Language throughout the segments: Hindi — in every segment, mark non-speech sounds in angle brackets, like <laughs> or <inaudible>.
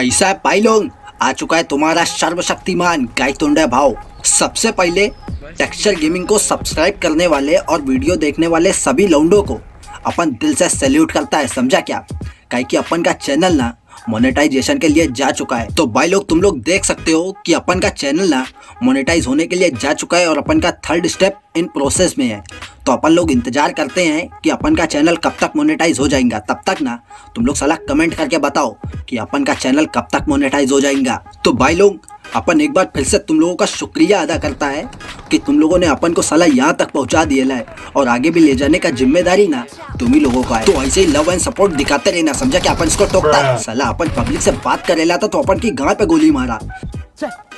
कैसा है भाई आ चुका है तुम्हारा सर्वशक्तिमान गायतुंडे भाव। सबसे पहले टेक्सचर गेमिंग को सब्सक्राइब करने वाले और वीडियो देखने वाले सभी लौंडों को अपन दिल से सैल्यूट करता है, समझा क्या? कहीं कि अपन का चैनल ना मोनेटाइजेशन के लिए जा चुका है। तो भाई लोग, तुम लोग देख सकते हो कि अपन का चैनल ना मोनेटाइज होने के लिए जा चुका है और अपन का थर्ड स्टेप इन प्रोसेस में है। तो अपन लोग इंतज़ार करते हैं कि अपन का चैनल कब तक मोनेटाइज हो जाएगा। तब तक ना तुम लोग सलाह कमेंट करके बताओ कि अपन का चैनल कब तक मोनेटाइज हो जाएगा। तो भाई लोग, अपन एक बार फिर से तुम लोगों का शुक्रिया अदा करता है कि तुम लोगों ने अपन को सलाह यहाँ तक पहुँचा दिया है। और आगे भी ले जाने का ज़िम्मेदारी ना, तुम ही लोगों का है। तो ऐसे ही लव एंड सपोर्ट दिखाते रहना, समझा कि अपन इसको टोकता है? सलाह अपन पब्लिक से बात करेला था तो अपन की गाँव पे गोली मारा।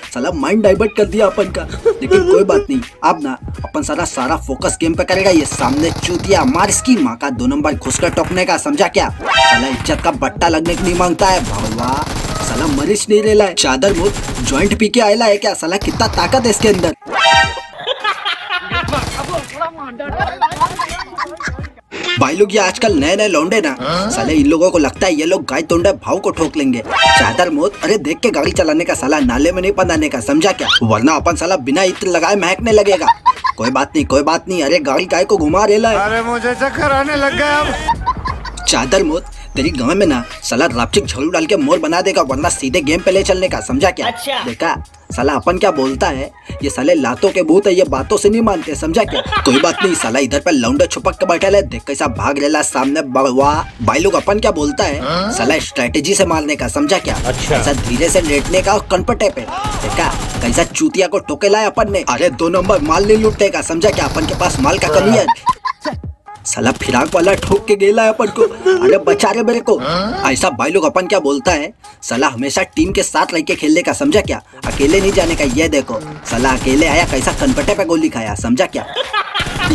साला माइंड डाइवर्ट कर दिया अपन का। लेकिन कोई बात नहीं, अब ना, अपन सारा सारा फोकस गेम पे करेगा, ये सामने चूतिया मार इसकी माँ का दो नंबर घुसकर टोकने का, समझा क्या? साला इज़्ज़त का बट्टा लगने के नहीं माँगता है, भगवा। साला मरीज़ नहीं रेला है। चादर मुझ ज्वाइंट पी के आयला है क्या? साला कितना ताकत है इसके अंदर। भाई लोग ये आजकल नए नए लौंडे ना। साले इन लोगों को लगता है ये लोग गाय तोंडे भाव को ठोक लेंगे। चादर मोत अरे देख के गाड़ी चलाने का साला नाले में नहीं बंदाने का समझा क्या? वरना अपन साला बिना इत्र लगाए महकने लगेगा। कोई बात नहीं कोई बात नहीं अरे गाड़ी गाय को घुमा रेला है। अरे मुझे चक्कर आने लग गया अब। चादर मोत तेरी गाँव में ना साला रापचिक झोलू डाल के मोर बना देगा वरना सीधे गेम पे ले चलने का समझा क्या? अच्छा। देखा साला अपन क्या बोलता है ये साले लातों के भूत है ये बातों से नहीं मानते समझा क्या? <laughs> कोई बात नहीं साला इधर पे लौंडे छुपक के बैठे ले देख कैसा भाग रेला सामने बड़वा। भाई लोग अपन क्या बोलता है साला स्ट्रेटेजी से मारने का समझा क्या? अच्छा। ऐसा धीरे से लेटने का और कनपटे पे। देखा कैसा चूतिया को टोके लाए अपन ने अरे दो नंबर माल नहीं लूटने का समझा क्या? अपन के पास माल का कमी है साला फिराक वाला ठोक के गेला है अपन को। अरे बचा रे मेरे को। ऐसा भाई लोग अपन क्या बोलता है? साला हमेशा टीम के साथ रह के खेलने का समझा क्या? अकेले नहीं जाने का ये देखो। साला अकेले आया कैसा कनपटे पे गोली खाया समझा क्या?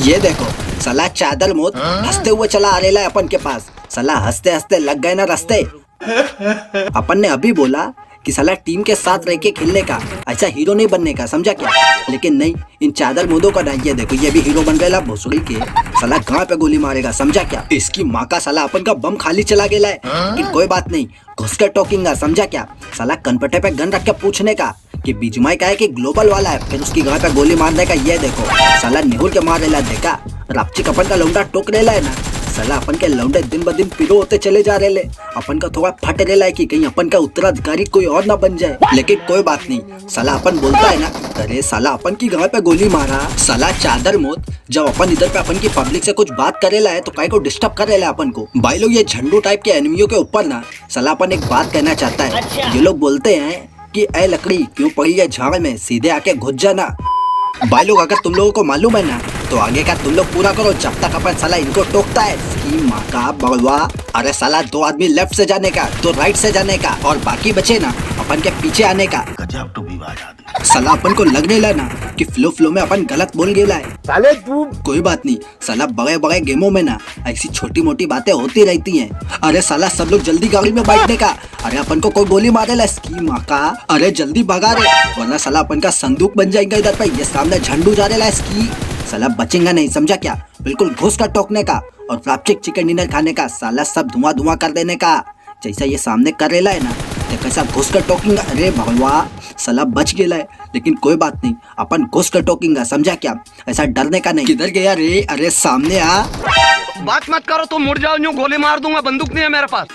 ये देखो साला चादर मोत हँसते हुए चला आ रेला है अपन के पास। साला हँसते हँसते लग गए ना रास्ते। <laughs> अपन ने अभी बोला कि साला टीम के साथ रह के खेलने का ऐसा हीरो नहीं बनने का समझा क्या? लेकिन नहीं इन चादर मुदों का ये देखो ये भी हीरो बन गया भोसड़ी के। साला गाँव पे गोली मारेगा समझा क्या? इसकी माँ का साला अपन का बम खाली चला गया है। लेकिन कोई बात नहीं घुस कर टोकेंगा समझा क्या? साला कनपटे पे गन रख के पूछने का कि बीजमाई का है कि ग्लोबल वाला है? फिर उसकी गाँव पे गोली मारने का ये देखो। साला निहुल के मार रेला देखा? रापची कपन का लौंडा टोक रेला है ना। साला अपन के लौंडे दिन ब दिन पिरो होते चले जा रहे ले। अपन का थोड़ा फट रहे है कि कहीं अपन का उत्तराधिकारी कोई और ना बन जाए। लेकिन कोई बात नहीं साला अपन बोलता है ना अरे साला अपन की गाँव पे गोली मारा साला चादर मोत जब अपन इधर पे अपन की पब्लिक से कुछ बात करेला है तो काय को डिस्टर्ब करेला है अपन को? भाई लोग ये झंडू टाइप के एनिमियों के ऊपर ना साला अपन एक बात कहना चाहता है। अच्छा। ये लोग बोलते हैं कि ए लकड़ी क्यों पड़ी है झाड़ में? सीधे आके घुस जाना। भाई लोग अगर तुम लोगों को मालूम है ना तो आगे का तुम लोग पूरा करो। जब तक अपन साला इनको टोकता है इसकी माँ का अरे साला दो आदमी लेफ़्ट से जाने का दो राइट से जाने का और बाकी बचे ना अपन के पीछे आने का। गजब टू साला अपन को लगने ला ना कि फ्लो फ्लो में अपन गलत बोल गेला है साले तू कोई बात नहीं साला बड़े बड़े गेमों में ना ऐसी छोटी मोटी बातें होती रहती हैं। अरे साला सब लोग जल्दी गाड़ी में बैठने का। अरे अपन को कोई गोली मारेला इसकी माँ का अरे जल्दी भगा रहे वरना साला अपन का संदूक बन जाएगा इधर पे। ये सामने झंडू जा रेला इसकी। साला बचेगा नहीं समझा क्या? बिल्कुल घुस कर टोकने का और प्लास्टिक चिकन डिनर खाने का साला सब धुआँ धुआँ कर देने का। जैसा ये सामने कर रेला है ना तो कैसा घुस कर टोकेंगा? अरे भगवा साला बच गेला है। लेकिन कोई बात नहीं अपन घुस कर टोकेंगा समझा क्या? ऐसा डरने का नहीं। किधर गया रे? अरे सामने आ। बात मत करो तुम मुड़ जाओ यूँ गोली मार दूँगा बंदूक नहीं है मेरे पास।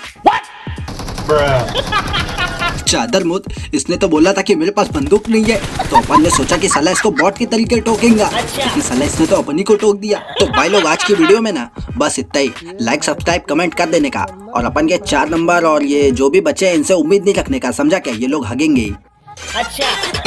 चादर मुद इसने तो बोला था कि मेरे पास बंदूक नहीं है। तो अपन ने सोचा कि साला इसको बॉट के तरीके टोकेंगा। अच्छा। लेकिन साला इसने तो अपन ही को टोक दिया। तो भाई लोग आज की वीडियो में ना बस इतना ही। लाइक सब्सक्राइब कमेंट कर देने का। और अपन के चार नंबर और ये जो भी बच्चे हैं इनसे उम्मीद नहीं रखने का। समझा क्या? ये लोग हगेंगे अच्छा।